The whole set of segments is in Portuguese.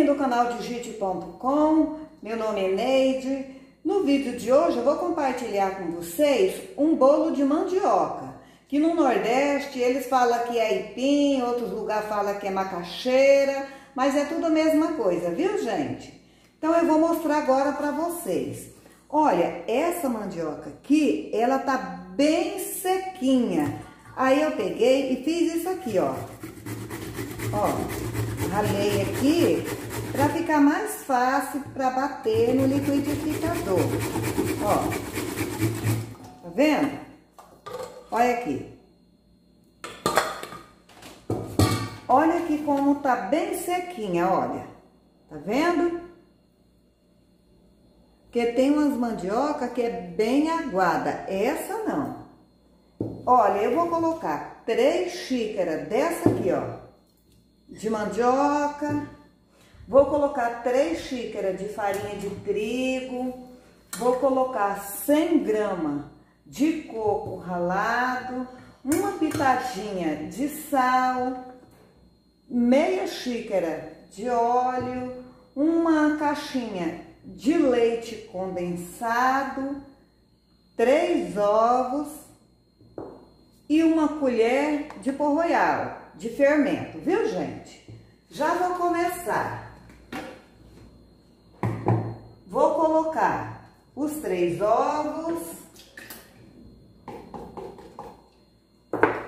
Bem-vindo ao canal Digite.com, meu nome é Neide. No vídeo de hoje eu vou compartilhar com vocês um bolo de mandioca, que no Nordeste eles falam que é aipim, em outros lugares falam que é macaxeira, mas é tudo a mesma coisa, viu gente? Então eu vou mostrar agora para vocês. Olha, essa mandioca aqui, ela tá bem sequinha. Aí eu peguei e fiz isso aqui, ó. Ó, ralei aqui para ficar mais fácil para bater no liquidificador. Ó, tá vendo? Olha aqui. Olha aqui como tá bem sequinha, olha. Tá vendo? Porque tem umas mandioca que é bem aguada. Essa não. Olha, eu vou colocar três xícaras dessa aqui, ó de mandioca, vou colocar 3 xícaras de farinha de trigo, vou colocar 100 gramas de coco ralado, uma pitadinha de sal, meia xícara de óleo, uma caixinha de leite condensado, três ovos e uma colher de pó royal de fermento, viu, gente? Já vou começar. Vou colocar os três ovos,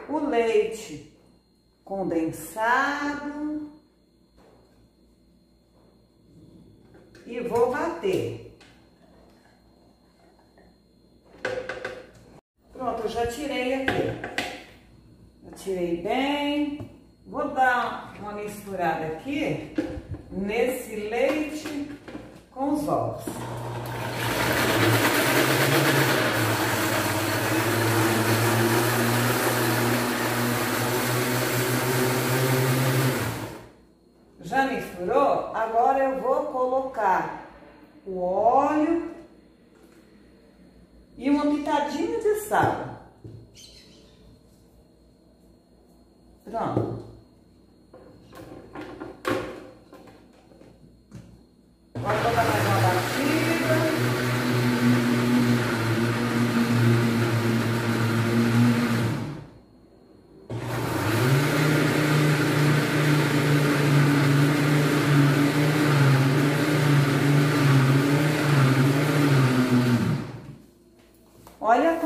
o leite condensado e vou bater. Pronto, eu já tirei aqui. Tirei bem. Vou dar uma misturada aqui nesse leite com os ovos. Já misturou? Agora eu vou colocar o óleo e uma pitadinha de sal. Pronto. Vamos botar mais uma batida.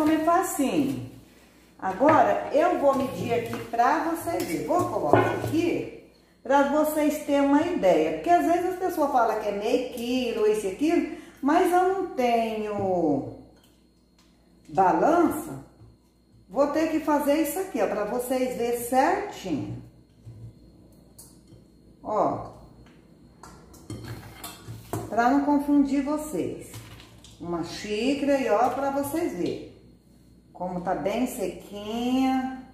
É facinho. Agora, eu vou medir aqui para vocês verem. Vou colocar aqui para vocês terem uma ideia. Porque às vezes as pessoas falam que é meio quilo, esse aqui, mas eu não tenho balança. Vou ter que fazer isso aqui, ó, para vocês verem certinho. Ó. Para não confundir vocês. Uma xícara e ó, para vocês verem. Como tá bem sequinha.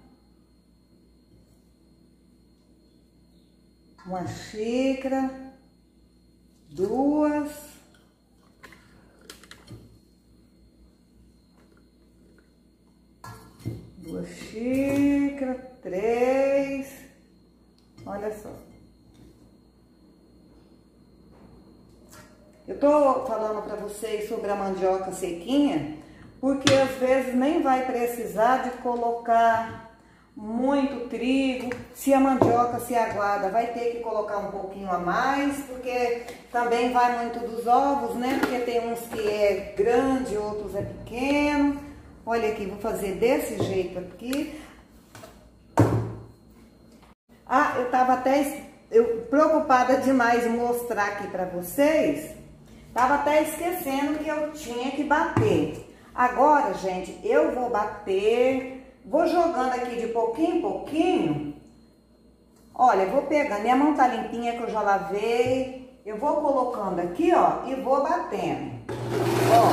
Uma xícara. Duas. Duas xícaras. Três. Olha só. Eu tô falando para vocês sobre a mandioca sequinha, porque às vezes nem vai precisar de colocar muito trigo. Se a mandioca se aguarda, vai ter que colocar um pouquinho a mais, porque também vai muito dos ovos, né? Porque tem uns que é grande, outros é pequeno. Olha aqui, vou fazer desse jeito aqui. Ah, eu tava até eu, preocupada demais em mostrar aqui pra vocês. Tava até esquecendo que eu tinha que bater. Agora, gente, eu vou bater, vou jogando aqui de pouquinho em pouquinho. Olha, vou pegando, minha mão tá limpinha que eu já lavei. Eu vou colocando aqui, ó, e vou batendo. Ó.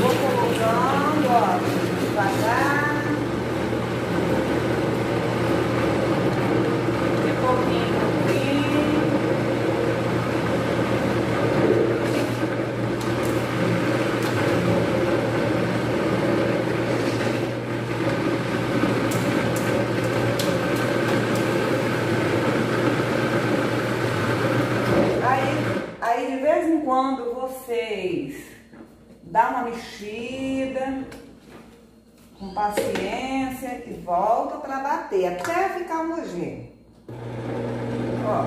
Vou colocando, ó, devagar. Quando vocês dá uma mexida, com paciência e volta para bater até ficar homogêneo. Ó.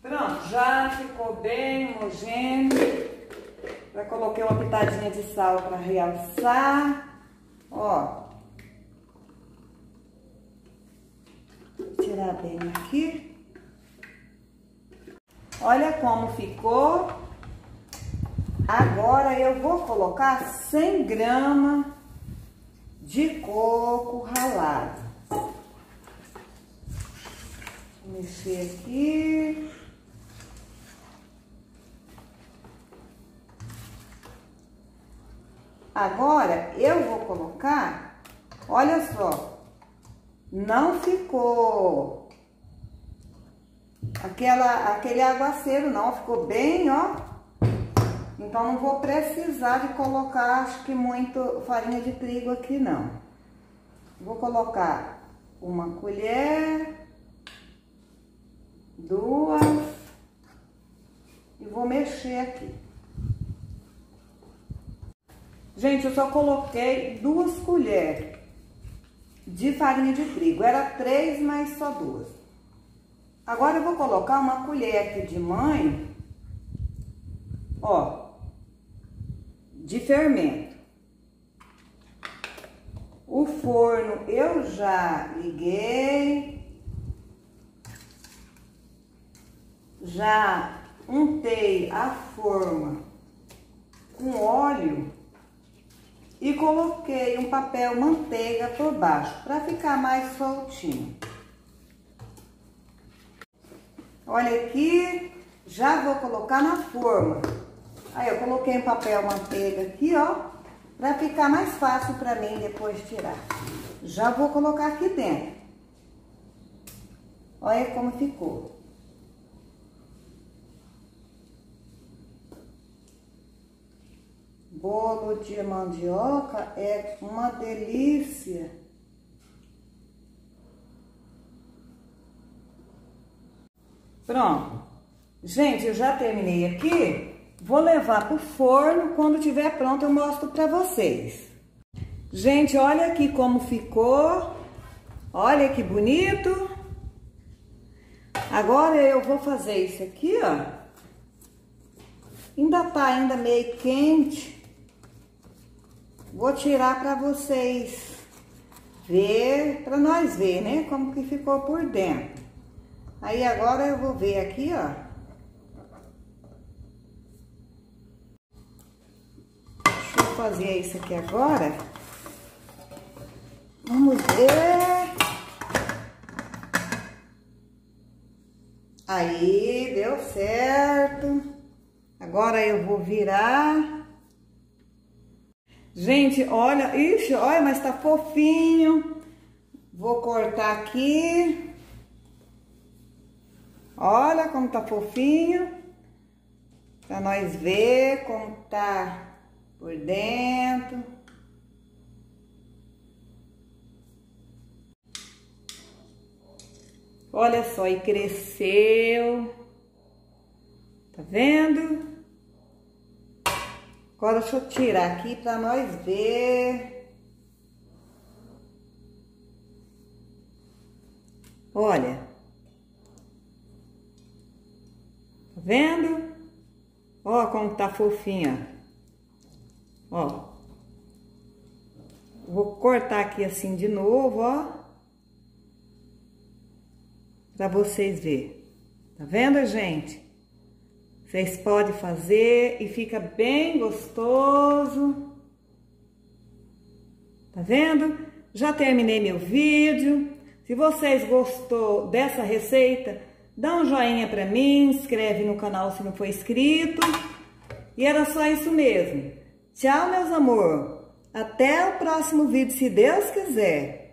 Pronto, já ficou bem homogêneo. Já coloquei uma pitadinha de sal para realçar. Ó, tirar bem aqui. Olha como ficou. Agora eu vou colocar 100 gramas de coco ralado. Mexer aqui. Agora eu vou colocar, olha só, não ficou aquela, aquele aguaceiro, não, ficou bem, ó. Então, não vou precisar de colocar, acho que muito farinha de trigo aqui, não. Vou colocar uma colher, duas, e vou mexer aqui. Gente, eu só coloquei duas colheres de farinha de trigo. Era três, mas só duas. Agora eu vou colocar uma colher aqui de mãe, ó, de fermento. O forno eu já liguei, já untei a forma com óleo e coloquei um papel manteiga por baixo, para ficar mais soltinho. Olha aqui, já vou colocar na forma. Aí eu coloquei um papel manteiga aqui, ó, para ficar mais fácil para mim depois tirar. Já vou colocar aqui dentro. Olha como ficou. Bolo de mandioca é uma delícia. Pronto. Gente, eu já terminei aqui. Vou levar pro forno. Quando tiver pronto, eu mostro pra vocês. Gente, olha aqui como ficou. Olha que bonito. Agora eu vou fazer isso aqui, ó. Ainda tá ainda meio quente. Vou tirar para vocês ver, para nós ver, né, como que ficou por dentro. Aí agora eu vou ver aqui, ó. Deixa eu fazer isso aqui agora. Vamos ver. Aí, deu certo. Agora eu vou virar. Gente, olha, ixi, olha, mas tá fofinho. Vou cortar aqui. Olha como tá fofinho. Pra nós ver como tá por dentro. Olha só, e cresceu. Tá vendo? Agora deixa eu tirar aqui para nós ver. Olha. Tá vendo? Ó como tá fofinha. Ó. Vou cortar aqui assim de novo, ó. Pra vocês verem. Tá vendo, gente? Vocês podem fazer e fica bem gostoso. Tá vendo? Já terminei meu vídeo. Se vocês gostou dessa receita, dá um joinha pra mim, inscreve no canal se não for inscrito. E era só isso mesmo. Tchau, meus amor. Até o próximo vídeo, se Deus quiser.